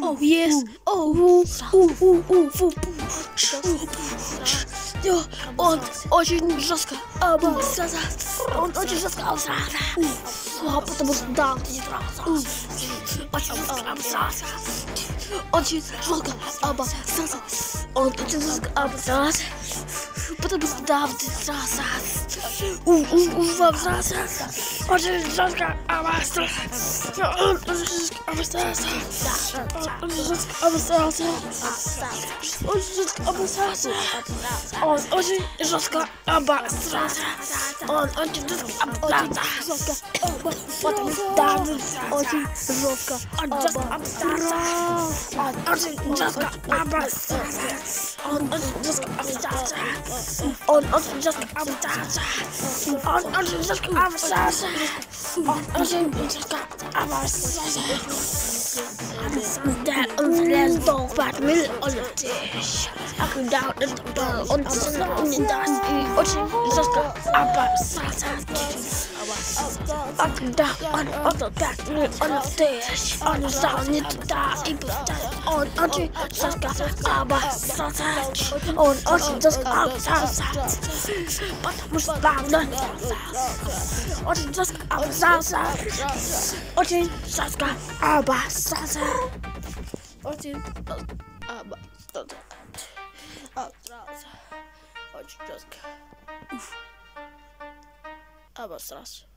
Oh yes. Oh. Он очень жестко. А, он очень жестко. А, ну, а Потому что да, очень жестко. Очень жестко. Он очень жестко потому что да, раз, раз, у, у, у, раз, раз, раз, очень жестко, а вас, он очень жестко обосрался. Он очень жестко обосрался. Потому что очень жестко обосрался. Он очень жестко обосрался. on us just absasa on us just absasa on us just absasa on us just absasa Daar ons les toch wat wil ons is. Aku daar het bal ons in dan u ons just absasa. Aku daar on ons dat wil ons is. Ons zal niet daar iemand on Anti das aber Sausage und Anti das aber Sausage und muss bauen und das aber Sausage und das aber Sausage und das aber Sausage und aber Sausage